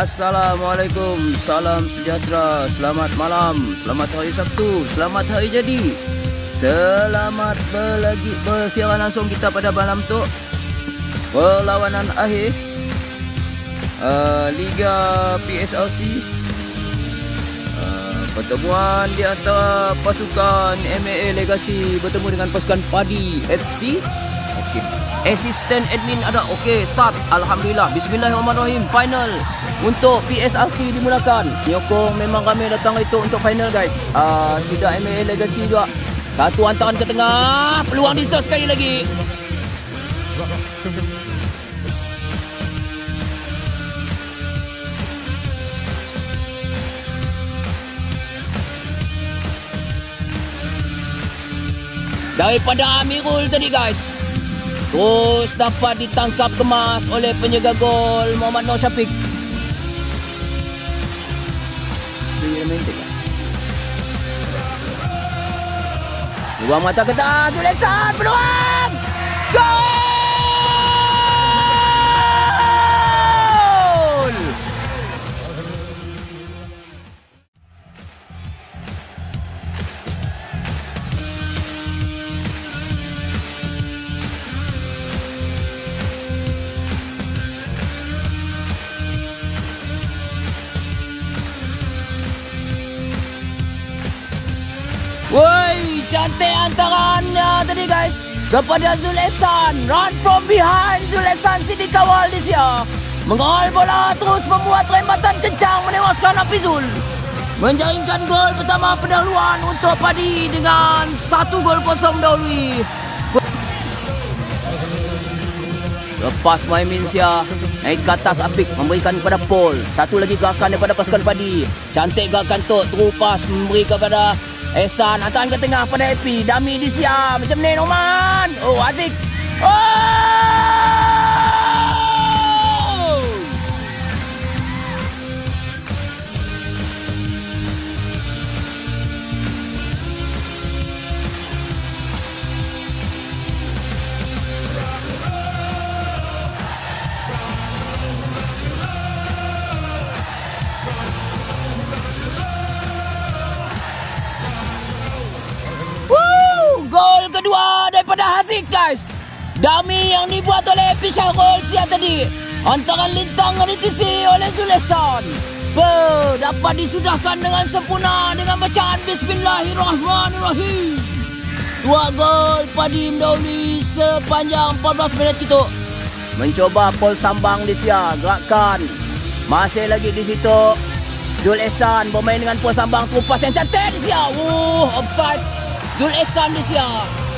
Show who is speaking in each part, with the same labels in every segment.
Speaker 1: Assalamualaikum, salam sejahtera, selamat malam, selamat hari Sabtu, selamat hari jadi. Selamat berlagi bersiaran langsung kita pada malam tu. Perlawanan akhir uh, Liga PSLC. Uh, pertemuan di antara pasukan MAA Legacy bertemu dengan pasukan Padi FC. Okey. Assistant admin ada. Okey, start. Alhamdulillah. Bismillahirrahmanirrahim. Final untuk PSRC dimulakan. Nyokong memang kami datang itu untuk final guys. Uh, sudah MA Legacy juga. Satu hantaran ke tengah. Peluang di sekali lagi. Daripada Amirul tadi guys. Terus dapat ditangkap kemas oleh penjaga gol Muhammad Nur Syafiq. Luang mata ke atas, Zulesan peluang! Gol! Kepada Zul Ehsan. Run from behind Zul Ehsan sini kawal di sini. Mengawal bola terus membuat rembatan kencang menewaskan Apizul. Menjaringkan gol pertama pendahuluan untuk Padi dengan satu gol kosong dahului. Lepas Muhammad Sia naik ke atas Apik memberikan kepada Paul. Satu lagi gerakan daripada pasukan Padi. Cantik gerakan tu terupas memberi kepada Ehsan hantaran ke tengah pada Happy. Dami di siap. Macam ni Noman. Oh Aziz. Oh! Daripada Haziq guys. Dami yang dibuat oleh Pisharol siap tadi. Antara lintang yang ditisi oleh Zulesan. Ber, dapat disudahkan dengan sempurna dengan bacaan Bismillahirrahmanirrahim. Dua gol Padi mendahului sepanjang 14 minit itu. Mencoba Paul Sambang di sia, gerakan. Masih lagi di situ. Zul Ehsan bermain dengan Paul Sambang terupas yang cantik di sia. Uh, offside. Zul Ehsan di sia.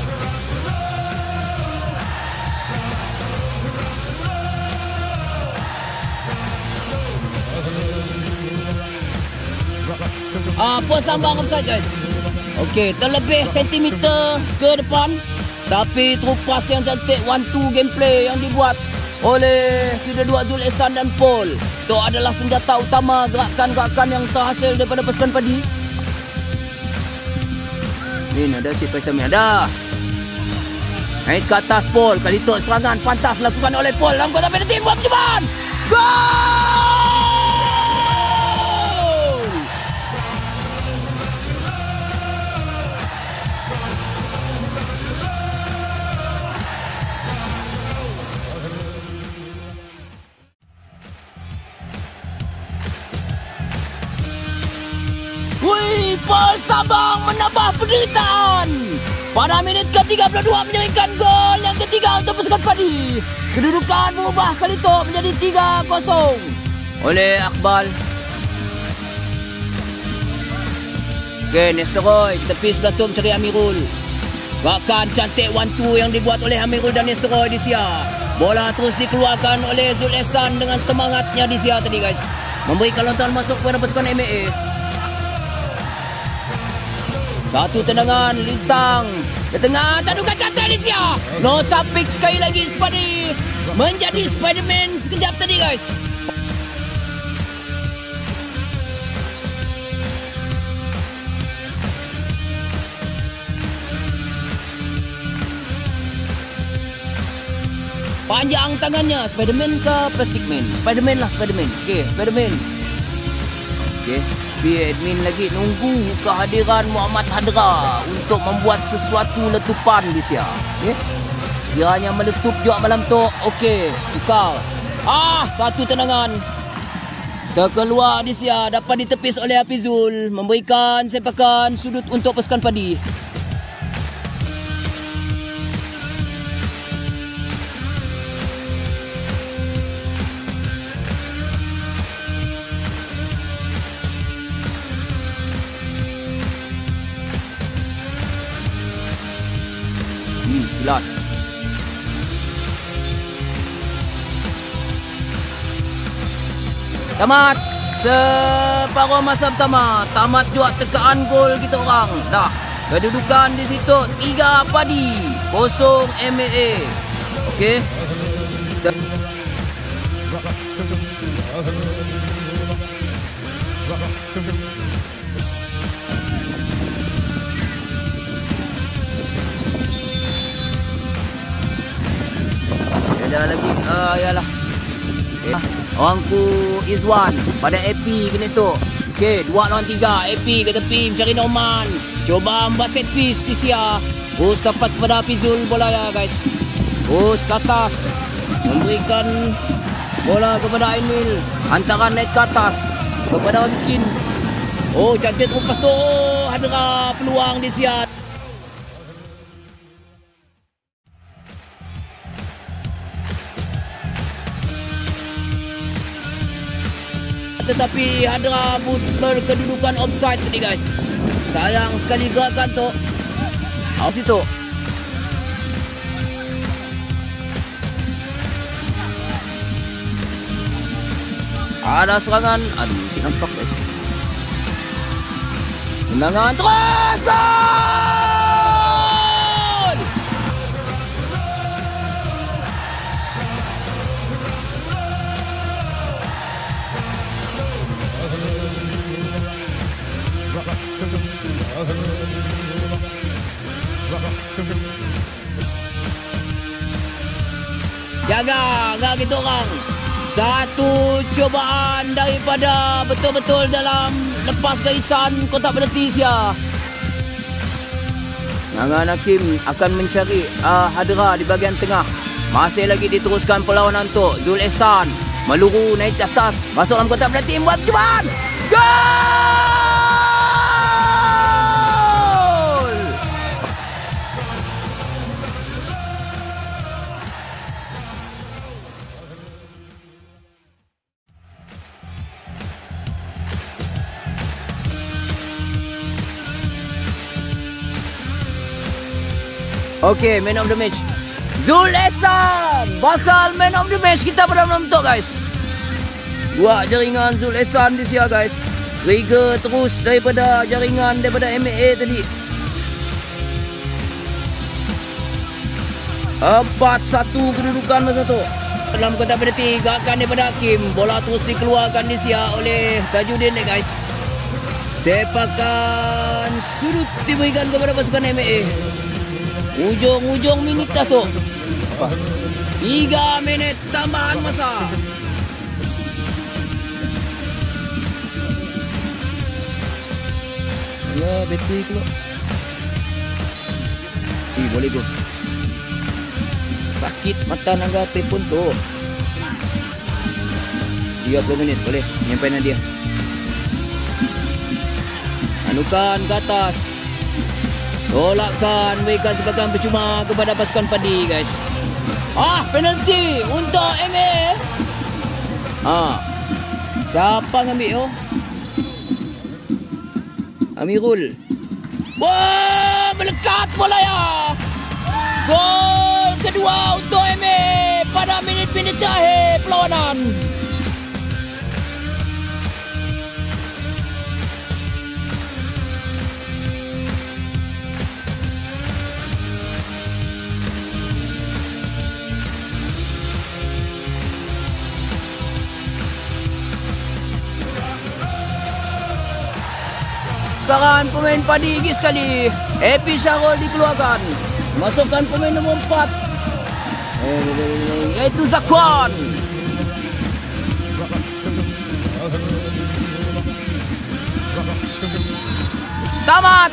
Speaker 1: Ah, uh, sambang offside guys. Okey, terlebih sentimeter ke depan. Tapi terupas yang cantik one two gameplay yang dibuat oleh Sida Dua Zul Ehsan dan Paul. Itu adalah senjata utama gerakan-gerakan yang terhasil daripada pasukan padi. Ini ada si Faisal ada. Naik ke atas Paul. Kali itu serangan pantas lakukan oleh Paul. Dalam kota penalti buat percubaan. Gol! Paul Sabang menambah penderitaan. Pada minit ke-32 menyeringkan gol yang ketiga untuk pasukan Padi. Kedudukan berubah kali itu menjadi 3-0 oleh Akbal. Okey, Nestoroy tepi sebelah tu mencari Amirul. Gerakan cantik 1-2 yang dibuat oleh Amirul dan Nestoroy di Sia. Bola terus dikeluarkan oleh Zul Ehsan dengan semangatnya di Sia tadi guys. Memberikan lontaran masuk kepada pasukan MAA. Satu tendangan lintang ke tengah tadukan cantik di sia. No sapik sekali lagi Spadi menjadi Spiderman sekejap tadi guys. Panjang tangannya. Spiderman ke Plastic Man? Spiderman lah Spiderman. Okey, Spiderman. Okey. Biar admin lagi nunggu kehadiran Muhammad Hadra untuk membuat sesuatu letupan di sia. Okey. Kiranya meletup juga malam tu. Okey, tukar. Ah, satu tendangan. Terkeluar di sia dapat ditepis oleh Hafizul memberikan sepakan sudut untuk pasukan padi. Tamat. Separuh masa pertama. Tamat juga tekaan gol kita orang. Dah. Kedudukan di situ. Tiga padi. Kosong MAA. Okey. Ada lagi. Uh, yalah. Okay. Orang ku Izwan pada AP kena tu. Okey, dua lawan tiga. AP ke tepi mencari Norman. Cuba ambil set piece di sia. Bus dapat kepada Fizul bola ya guys. Bus ke atas. Memberikan bola kepada Ainil. Hantaran naik ke atas. Kepada Rikin. Oh, cantik lepas tu. Oh, ada peluang di tetapi ada berkedudukan offside tadi guys. Sayang sekali gerakan tu. Awas itu. Ada serangan. Aduh, nampak guys. Tendangan terus. Gol! Jaga, enggak gitu orang. Satu cubaan daripada betul-betul dalam lepas gaisan kotak penalti sia. Nangan Hakim akan mencari uh, Hadra di bahagian tengah. Masih lagi diteruskan perlawanan tu. Zul Ehsan meluru naik ke atas. Masuk dalam kotak penalti buat cubaan. Gol! Okay, man of the match. Zul Ehsan bakal man of the match kita pada malam tu guys. Buat jaringan Zul Ehsan di sini guys. Trigger terus daripada jaringan daripada MA tadi. Empat satu kedudukan masa tu. Dalam kotak penalti gerakan daripada Hakim. Bola terus dikeluarkan di sini oleh Tajuddin ni guys. Sepakan sudut diberikan kepada pasukan MA. Ujung-ujung minit dah tu. Tiga minit tambahan masa. Ya, bateri keluar. Eh, boleh go. Sakit mata naga telefon tu. 30 minit boleh nyampai Nadia. Anukan ke atas. Tolakkan berikan sebagian percuma kepada pasukan padi guys. Ah, penalti untuk MA. Ah. Siapa ngambil oh? Amirul. Wah, melekat bola ya. Gol kedua untuk MA pada minit-minit terakhir perlawanan. Sekarang pemain padi gigi sekali. Happy Syarul dikeluarkan. Masukkan pemain nombor 4. Iaitu Zakwan. Tamat.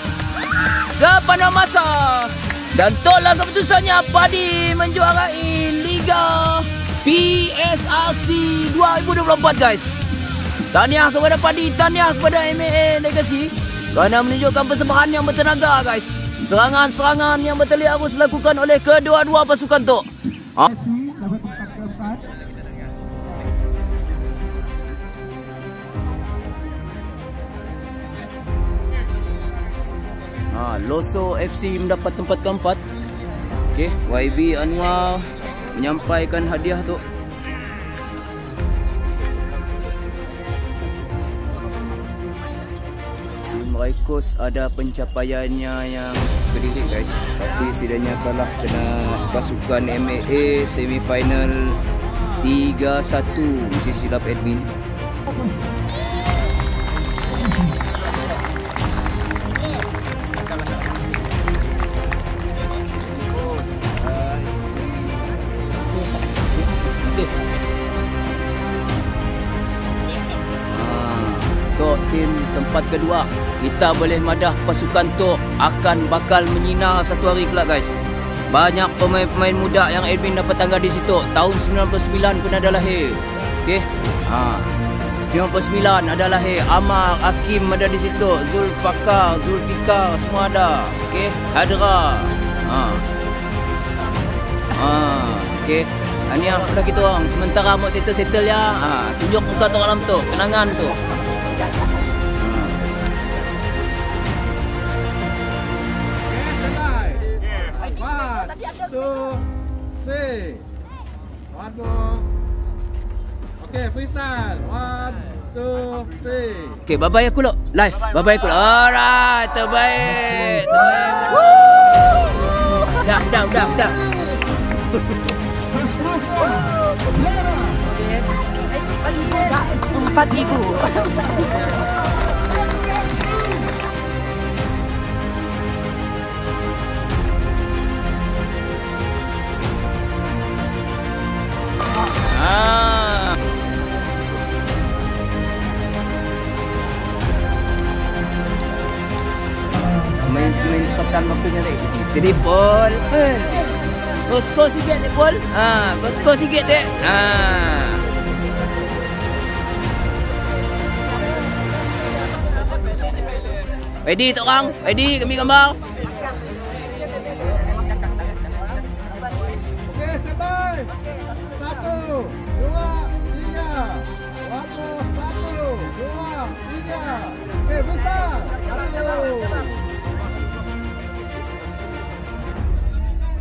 Speaker 1: Sepanjang masa. Dan tolak keputusannya Padi menjuarai Liga PSRC 2024 guys. Tahniah kepada Padi, tahniah kepada MAA Legacy kerana menunjukkan persembahan yang bertenaga guys. Serangan-serangan yang bertali harus dilakukan oleh kedua-dua pasukan tu. Ha? Ha, Loso FC mendapat tempat keempat. Okey, YB Anwar menyampaikan hadiah tu. Raikos ada pencapaiannya yang kediri guys. Tapi setidaknya kalah kena pasukan MAA semifinal 3-1 mesti silap admin. Untuk tim tempat kedua Kita boleh madah pasukan tu Akan bakal menyinar satu hari kelak guys. Banyak pemain-pemain muda yang Edwin dapat tanggal di situ. Tahun 99 pun ada lahir. Okay ha. 99 ada lahir. Amar, Hakim ada di situ. Zulfakar, Zulfikar semua ada. Okay Hadra. Ha. Ha. Okay ini yang pula kita orang Sementara mau settle-settle ya. Ha. Tunjuk muka tu dalam tu Kenangan tu
Speaker 2: two, three. One more. Okay, freestyle. One, two, three.
Speaker 1: Okay, bye-bye aku lo. Live. Bye-bye aku lo. Alright, terbaik. Terbaik. Dah, dah, dah, dah.
Speaker 3: Empat ribu.
Speaker 1: maksudnya ni. Jadi Paul. Bosko sikit dek Paul. Ha, bosko sikit dek. Ha. Ready tak orang? Ready kami gambar.
Speaker 2: Okay, standby. Satu, dua, tiga. More. Satu, dua, tiga. Okay, freestyle. Satu.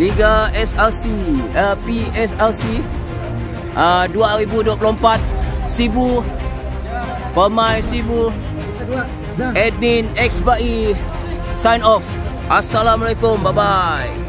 Speaker 1: Liga SLC uh, PSLC uh, 2024 Sibu. Pemain Sibu. Admin X Bai Sign off. Assalamualaikum. Bye bye